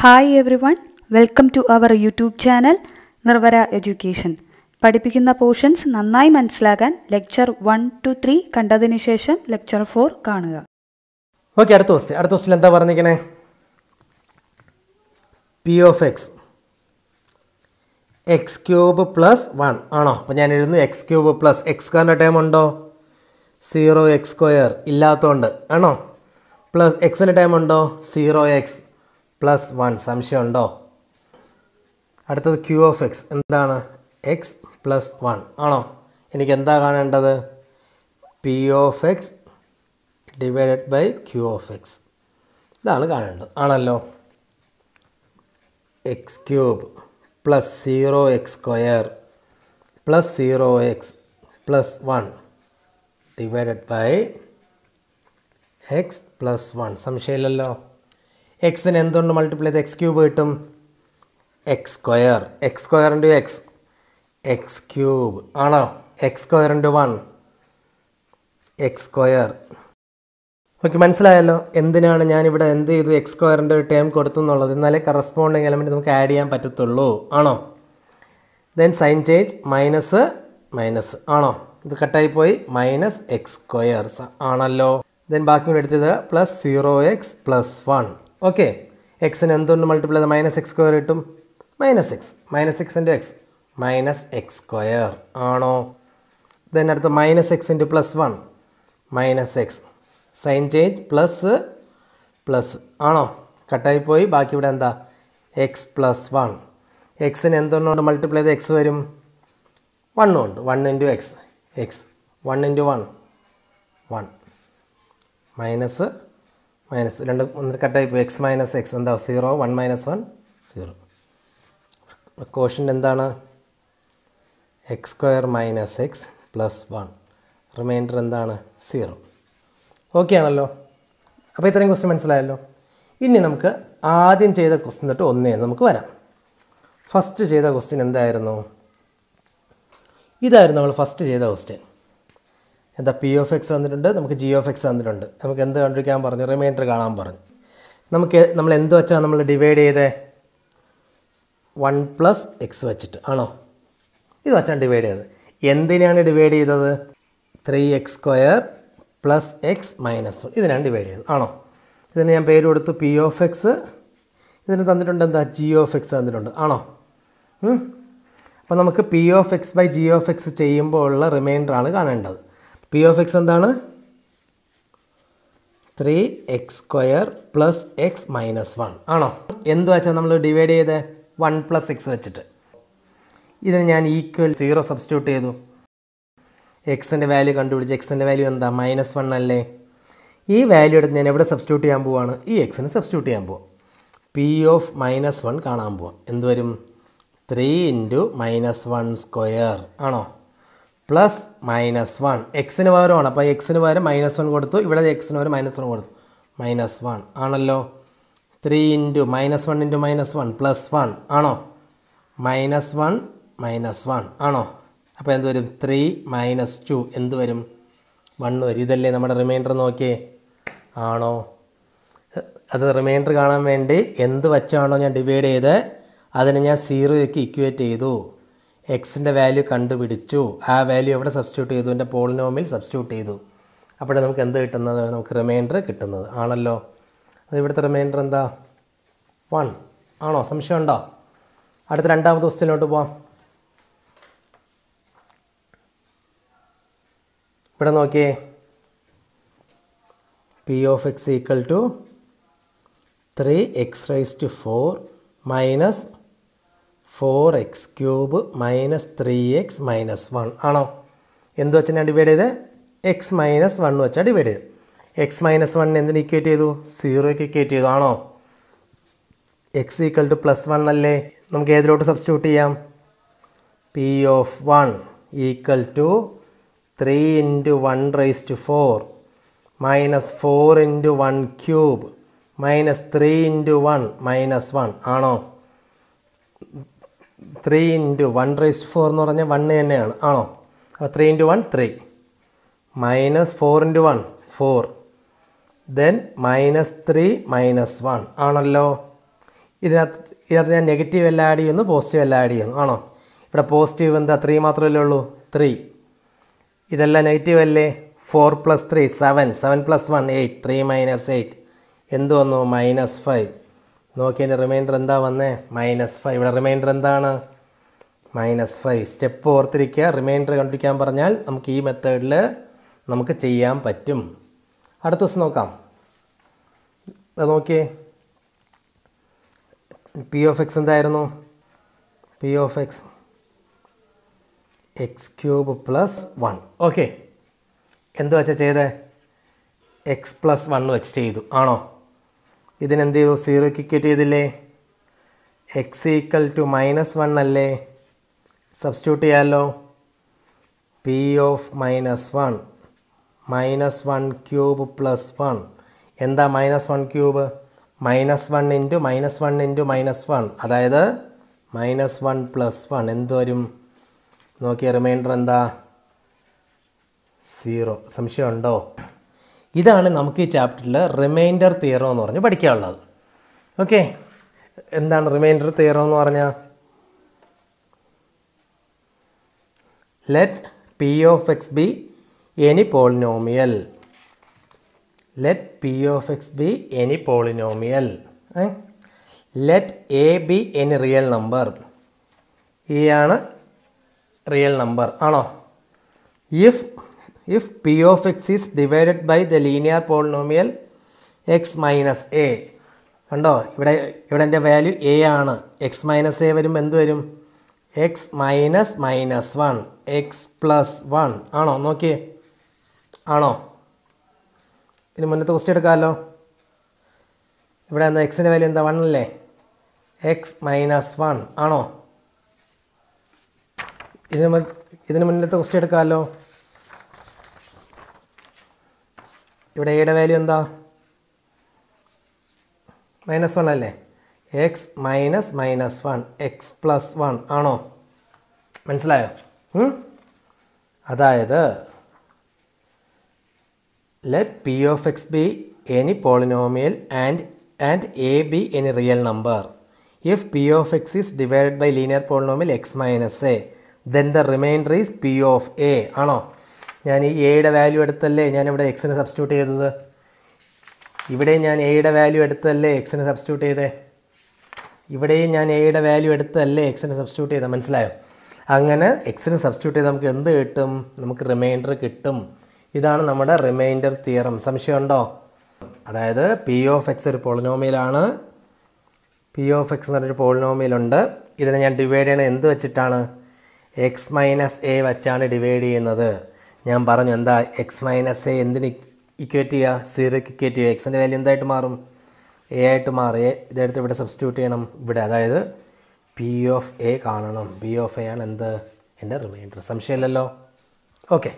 Hi everyone welcome to our YouTube channel Nirvara education പഠിപ്പിക്കുന്ന portions നന്നായി മനസ്സിലാകാൻ lecture one two three കണ്ടതിന് ശേഷം ലെക്ചർ ഫോർ കാണുക. ഓക്കെ അടുത്ത ക്വസ്റ്റ്യൻ അടുത്ത ക്വസ്റ്റ്യൻ എന്താ പറഞ്ഞിരിക്കണേ? P of X X cube plus one ആണോ? അപ്പോൾ ഞാൻ എഴുതുന്നു എക്സ് ക്യൂബ് പ്ലസ് എക്സ് സ്ക്വയറിന്റെ ടേം ഉണ്ടോ? സീറോ എക്സ് സ്ക്വയർ ഇല്ലാത്തതുകൊണ്ട് ആണോ? പ്ലസ് എക്സിന്റെ ടേം ഉണ്ടോ? Zero X plus one. സംശയമുണ്ടോ? അടുത്തത് ക്യൂ ഓഫ് എക്സ് എന്താണ്? എക്സ് പ്ലസ് വൺ ആണോ? എനിക്ക് എന്താ കാണേണ്ടത്? P of X divided by Q of X ഇതാണ് കാണേണ്ടത്. ആണല്ലോ. X cube plus zero X square plus zero X plus one divided by X plus one സംശയമില്ലല്ലോ. എക്സിന് എന്തുകൊണ്ട് മൾട്ടിപ്ലൈ ചെയ്ത് എക്സ് ക്യൂബ് കിട്ടും? X square X square into X X cube ആണോ? X square into one X square okay മനസ്സിലായല്ലോ? എന്തിനാണ് ഞാനിവിടെ എന്ത് ചെയ്തു? എക്സ് സ്ക്വയറിന്റെ ഒരു ടേം കൊടുത്തു എന്നുള്ളത് എന്നാലേ കറസ്പോണ്ടിങ് എലമെന്റ് നമുക്ക് ആഡ് ചെയ്യാൻ പറ്റത്തുള്ളൂ. ആണോ? Then sign change minus minus ആണോ? ഇത് കട്ടായി പോയി മൈനസ് എക്സ് സ്ക്വയർ ആണല്ലോ? ദെൻ ബാക്കി എടുത്തത് plus zero X plus one okay. എക്സിന് എന്തുകൊണ്ട് മൾട്ടിപ്ലൈ ചെയ്താൽ മൈനസ് എക്സ് സ്ക്വയർ കിട്ടും? Minus X minus X into X minus X square ആണോ? ദെൻ അടുത്ത minus X into plus one minus X sign change plus plus ആണോ? കട്ടായി പോയി. ബാക്കി ഇവിടെ എന്താ? എക്സ് പ്ലസ് വൺ എക്സിന് എന്തുകൊണ്ട് മൾട്ടിപ്ലൈ ചെയ്ത് എക്സ് വരും? വണ്ണും ഉണ്ട്. One into X X one into one one minus minus രണ്ട് ഒന്ന് കട്ടായി എക്സ് മൈനസ് എക്സ് എന്താ? Zero one minus one zero quotient എന്താണ്? X square minus X plus one remainder എന്താണ്? സീറോ ഓക്കെ ആണല്ലോ. അപ്പോൾ ഇത്രയും ക്വസ്റ്റ്യൻ മനസ്സിലായല്ലോ. ഇനി നമുക്ക് ആദ്യം ചെയ്ത ക്വസ്റ്റ്യൻ തൊട്ട് ഒന്നേ നമുക്ക് വരാം. ഫസ്റ്റ് ചെയ്ത ക്വസ്റ്റ്യൻ എന്തായിരുന്നു? ഇതായിരുന്നു നമ്മൾ ഫസ്റ്റ് ചെയ്ത ക്വസ്റ്റ്യൻ എന്താ പി ഓഫ് എക്സ് തന്നിട്ടുണ്ട് നമുക്ക് ജി ഓഫ് എക്സ് തന്നിട്ടുണ്ട്. നമുക്ക് എന്ത് കണ്ടിരിക്കാൻ പറഞ്ഞു? റിമൈൻഡർ കാണാൻ പറഞ്ഞു. നമുക്ക് നമ്മൾ എന്ത് വെച്ചാൽ നമ്മൾ ഡിവൈഡ് ചെയ്തേ? വൺ പ്ലസ് എക്സ് വെച്ചിട്ട് ആണോ? ഇത് വെച്ചാണ് ഡിവൈഡ് ചെയ്തത്. എന്തിനാണ് ഡിവൈഡ് ചെയ്തത്? Three X square plus X minus one ഇതിനാണ് ഡിവൈഡ് ചെയ്തത് ആണോ? ഇതിന് ഞാൻ പേര് കൊടുത്തു പി ഓഫ് എക്സ് ഇതിന് തന്നിട്ടുണ്ട് എന്താ? ജി ഓഫ് എക്സ് തന്നിട്ടുണ്ട് ആണോ? അപ്പോൾ നമുക്ക് P of X by G of X ചെയ്യുമ്പോൾ ഉള്ള റിമൈൻഡർ ആണ് കാണേണ്ടത്. പി ഓഫ് എക്സ് എന്താണ്? Three X square plus X minus one ആണോ? എന്ത് വെച്ചാൽ നമ്മൾ ഡിവൈഡ് ചെയ്ത്? വൺ പ്ലസ് എക്സ് വെച്ചിട്ട്. ഇതിന് ഞാൻ ഈക്വൽ സീറോ സബ്സ്റ്റിറ്റ്യൂട്ട് ചെയ്തു. എക്സിന്റെ വാല്യൂ കണ്ടുപിടിച്ച് എക്സിന്റെ വാല്യൂ എന്താ? മൈനസ് വൺ അല്ലേ? ഈ വാല്യൂ എടുത്ത് ഞാൻ എവിടെ സബ്സ്റ്റിറ്റ്യൂട്ട് ചെയ്യാൻ പോവാണ്? ഈ എക്സിന് സബ്സ്റ്റിറ്റ്യൂട്ട് ചെയ്യാൻ പോവാം. പി ഓഫ് മൈനസ് വൺ കാണാൻ പോവാം. എന്തുവരും three into minus one square ആണോ? പ്ലസ് മൈനസ് വൺ എക്സിന് പകരമാണ്. അപ്പോൾ എക്സിന് പകരം മൈനസ് വൺ കൊടുത്തു. ഇവിടെ എക്സിന് പകരം മൈനസ് വൺ കൊടുത്തു. മൈനസ് വൺ ആണല്ലോ? Three into minus one into minus one plus one ആണോ? മൈനസ് വൺ മൈനസ് വൺ ആണോ? അപ്പോൾ എന്ത് വരും? ത്രീ മൈനസ് ടു എന്ത് വരും? വൺ വരും. ഇതല്ലേ നമ്മുടെ റിമൈൻഡർ നോക്കിയേ. ആണോ? അത് റിമൈൻഡർ കാണാൻ വേണ്ടി എന്ത് വച്ചാണോ ഞാൻ ഡിവൈഡ് ചെയ്ത്? അതിനെ ഞാൻ സീറോയ്ക്ക് ഇക്വേറ്റ് ചെയ്തു. എക്സിന്റെ വാല്യൂ കണ്ടുപിടിച്ചു. ആ വാല്യൂ എവിടെ സബ്സ്റ്റിറ്റ്യൂട്ട് ചെയ്തു? എന്റെ പോളിനോമിൽ സബ്സ്റ്റിറ്റ്യൂട്ട് ചെയ്തു. അപ്പോഴേ നമുക്ക് എന്ത് കിട്ടുന്നത്? നമുക്ക് റിമൈൻഡർ കിട്ടുന്നത്. ആണല്ലോ. അത് ഇവിടുത്തെ റിമൈൻഡർ എന്താ? വൺ ആണോ? സംശയമുണ്ടോ അടുത്ത രണ്ടാമത്തെ ക്വസ്റ്റ്യനിലോട്ട് പോവാം. ഇവിടെ നോക്കിയേ. P of X equal to three X raise to four minus four X cube minus three X minus one ആണോ? എന്ത് വെച്ചാൽ ഞാൻ ഡിവൈഡ് ചെയ്ത്? എക്സ് മൈനസ് വൺ വെച്ചാൽ ഡിവൈഡ് ചെയ്തു എക്സ് മൈനസ് വൺ എന്തിന് ഇക്വേറ്റ് ചെയ്തു? സീറോയ്ക്ക് ഇക്വേറ്റ് ചെയ്തു. ആണോ? X equal to plus one അല്ലേ? നമുക്ക് ഏതിലോട്ട് സബ്സ്റ്റിറ്റ്യൂട്ട് ചെയ്യാം? P of one equal to three into one raise to four minus four into one cube minus three into one minus one ആണോ? Three into one raised four എന്ന് പറഞ്ഞാൽ one തന്നെയാണ്. ആണോ? അപ്പോൾ three into one three minus four into one four then minus three minus one ആണല്ലോ? ഇതിനകത്ത് ഇതിനകത്ത് ഞാൻ നെഗറ്റീവ് എല്ലാം ആഡ് ചെയ്യുന്നു പോസിറ്റീവ് എല്ലാം ആഡ് ചെയ്യുന്നു. ആണോ? ഇവിടെ പോസിറ്റീവ് എന്താ? ത്രീ മാത്രമല്ലേ ഉള്ളൂ? ത്രീ ഇതെല്ലാം നെഗറ്റീവ് അല്ലേ? Four plus three seven seven plus one eight three minus eight എന്ത് വന്നു? മൈനസ് ഫൈവ് നോക്കിയതിന്റെ റിമൈൻഡർ എന്താ വന്നേ? മൈനസ് ഫൈവ് ഇവിടെ റിമൈൻഡർ എന്താണ്? മൈനസ് ഫൈവ് സ്റ്റെപ്പ് ഓർത്തിരിക്കുക. റിമൈൻഡർ കണ്ടുപിടിക്കാൻ പറഞ്ഞാൽ നമുക്ക് ഈ മെത്തേഡിൽ നമുക്ക് ചെയ്യാൻ പറ്റും. അടുത്ത ദിവസം നോക്കാം. നോക്കിയേ. പി ഓഫ് എക്സ് എന്തായിരുന്നു? P of X X cube plus one okay എന്ത് വെച്ചാൽ ചെയ്തേ? എക്സ് പ്ലസ് വൺ വെച്ച് ചെയ്തു. ആണോ? ഇതിനെന്ത് ചെയ്തു? സീറോക്ക് ഇക്വേറ്റ് ചെയ്തില്ലേ? X equal to minus one അല്ലേ? സബ്സ്റ്റിറ്റ്യൂട്ട് ചെയ്യാമല്ലോ P of minus one minus one cube plus one എന്താ minus one cube minus one into minus one into minus one അതായത് മൈനസ് വൺ പ്ലസ് വൺ എന്ത് വരും? നോക്കിയ reminder എന്താ? Zero സംശയമുണ്ടോ? ഇതാണ് നമുക്ക് ഈ ചാപ്റ്ററിൽ റിമൈൻഡർ തിയറം എന്ന് പറഞ്ഞ് പഠിക്കാനുള്ളത്. ഓക്കെ എന്താണ് റിമൈൻഡർ തിയറം എന്ന് പറഞ്ഞാൽ let P of X be any polynomial let P of X be any polynomial let A be any real number ഈ ആണ് റിയൽ നമ്പർ ആണോ? If if P of X is divided by the linear polynomial X minus A കണ്ടോ? ഇവിടെ ഇവിടെ എന്റെ value A ആണ്. X minus A വരുമ്പോൾ എന്ത് വരും? X minus minus one X plus one ആണോ? നോക്കിയേ. ആണോ? ഇനി മുന്നത്തെ ക്വസ്റ്റ്യൻ എടുക്കാമല്ലോ. ഇവിടെ എന്താ? എക്സിന്റെ വാല്യൂ എന്താ? വൺ അല്ലേ? എക്സ് മൈനസ് വൺ ആണോ? ഇതിന് ഇതിന് മുന്നത്തെ ക്വസ്റ്റ്യൻ എടുക്കാമല്ലോ. ഇവിടെ എയുടെ വാല്യൂ എന്താ? മൈനസ് വൺ അല്ലേ? X minus minus one X plus one ആണോ? മനസ്സിലായോ? അതായത് let P of X be any polynomial and and A be any real number if P of X is divided by linear polynomial X minus A then the remainder is P of A ആണോ? ഞാൻ ഈ എയുടെ value എടുത്തല്ലേ ഞാനിവിടെ എക്സിന് substitute ചെയ്തത്? ഇവിടെ ഞാൻ എയുടെ വാല്യൂ എടുത്തല്ലേ എക്സിന് സബ്സ്റ്റിറ്റ്യൂട്ട് ചെയ്തേ? ഇവിടെയും ഞാൻ എയുടെ വാല്യൂ എടുത്തല്ലേ എക്സിന് സബ്സ്റ്റിറ്റ്യൂട്ട് ചെയ്തത് മനസ്സിലായോ? അങ്ങനെ എക്സിന് സബ്സ്റ്റിറ്റ്യൂട്ട് ചെയ്ത് നമുക്ക് എന്ത് കിട്ടും? നമുക്ക് റിമൈൻഡർ കിട്ടും. ഇതാണ് നമ്മുടെ റിമൈൻഡർ തിയറം സംശയമുണ്ടോ? അതായത് പി ഓഫ് എക്സ് ഒരു പോളിനോമിയലാണ് പി ഓഫ് എക്സ് എന്ന് പറഞ്ഞൊരു പോളിനോമിയലുണ്ട് ഇതിനെ ഞാൻ ഡിവൈഡ് ചെയ്യണത് എന്ത് വെച്ചിട്ടാണ്? എക്സ് മൈനസ് എ വെച്ചാണ് ഡിവൈഡ് ചെയ്യുന്നത്. ഞാൻ പറഞ്ഞു എന്താ എക്സ് മൈനസ് എ എന്തിന് ഇക്വേറ്റ് ചെയ്യുക? സീറോക്ക് ഇക്വേറ്റ് ചെയ്യുക. എക്സിന്റെ വാല്യൂ എന്തായിട്ട് മാറും? എ ആയിട്ട് മാറി. ഇതെടുത്ത് ഇവിടെ സബ്സ്റ്റിറ്റ്യൂട്ട് ചെയ്യണം. ഇവിടെ അതായത് പി ഓഫ് എ കാണണം. പി ഓഫ് എ ആണ് എന്ത്? എന്റെ റിമൈൻഡർ സംശയമില്ലല്ലോ? ഓക്കെ